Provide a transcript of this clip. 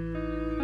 Música